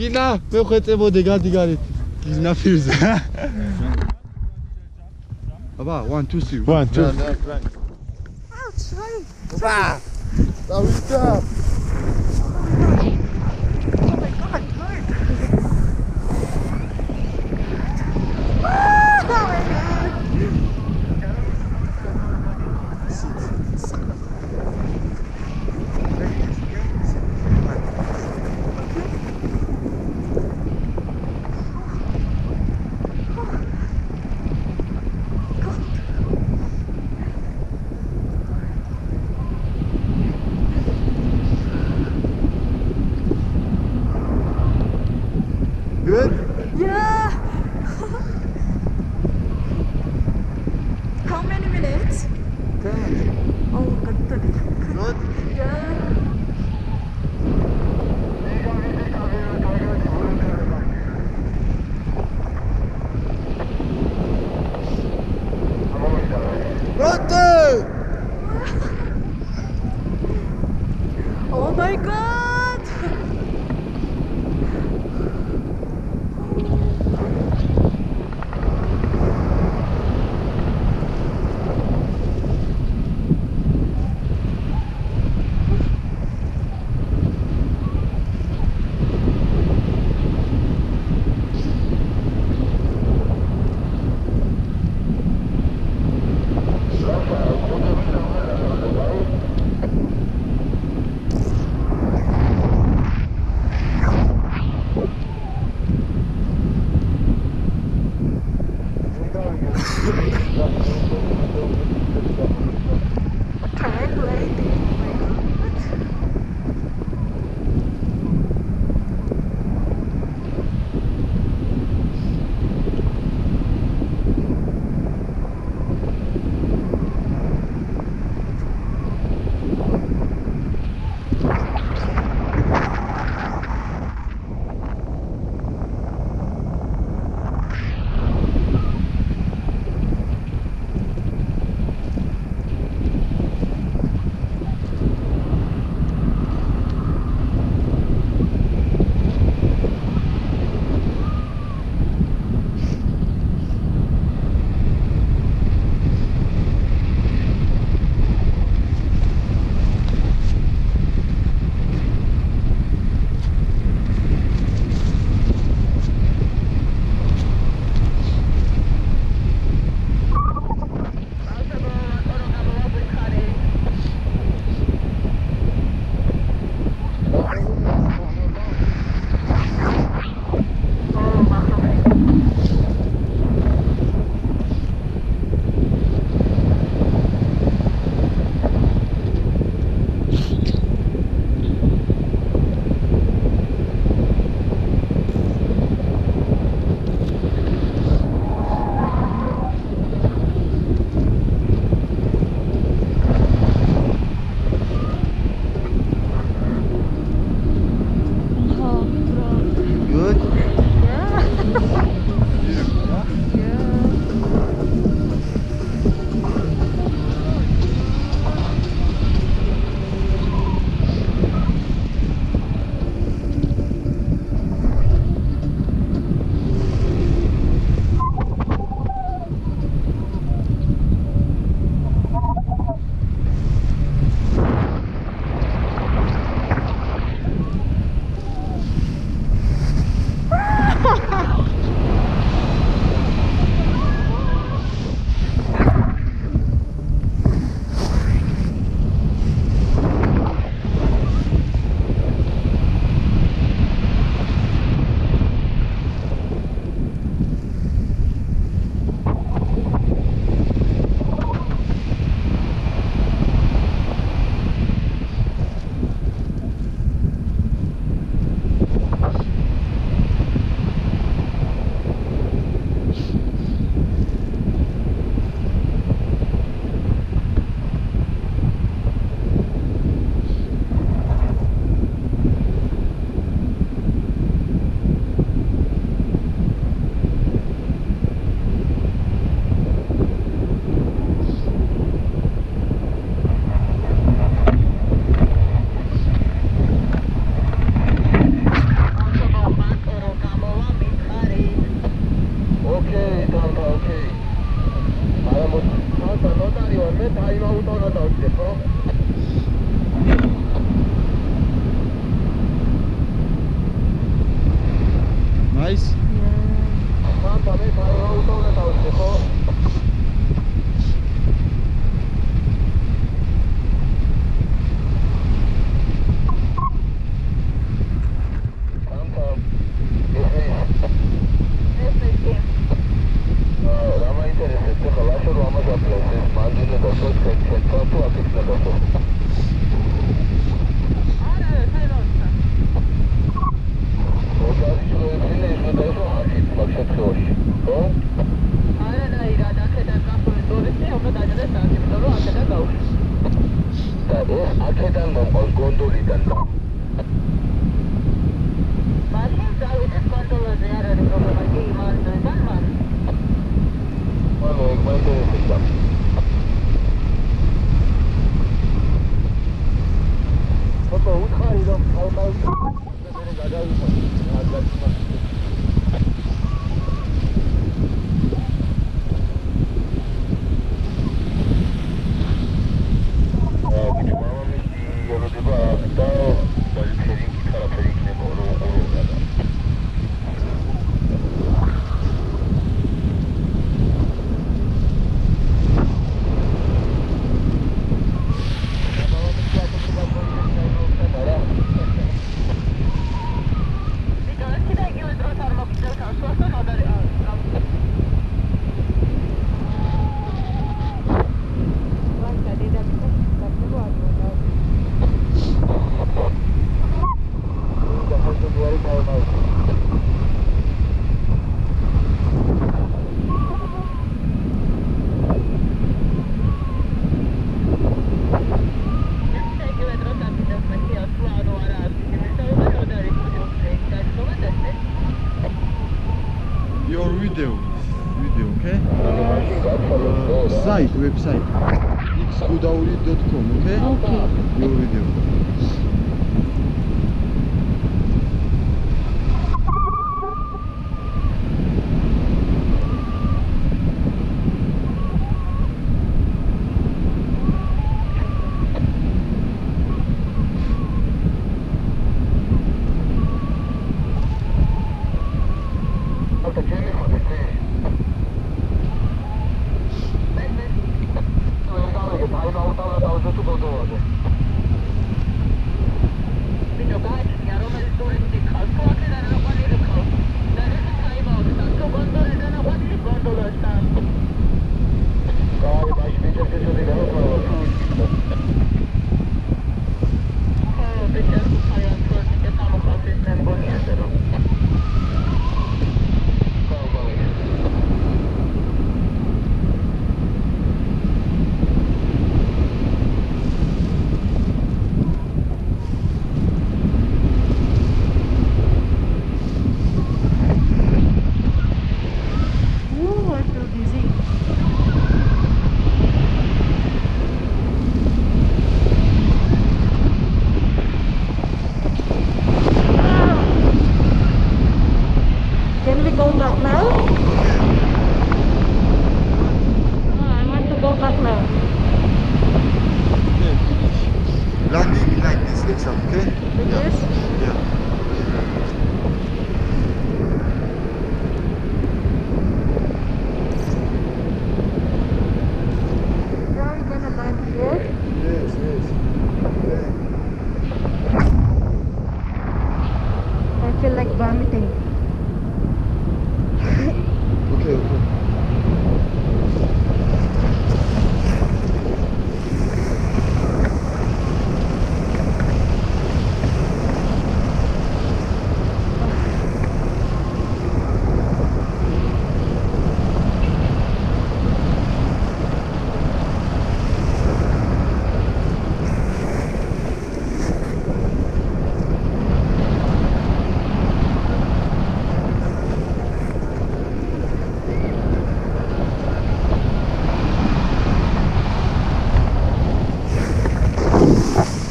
Gina, möchte wo die ganze Gale. Gina Füße. Aber one, two, three. One, two. Ouch, right. Ah! That was tough. Good? What time, lady? guys. Ramai interesante, ojalá solo vamos a placer, más de negocio, etcétera, todo a que se negocio. sedang mengkontroli tentang Thank you. Bin bereit, die Aroma ist so in die Kalkbohrte, dann noch mal.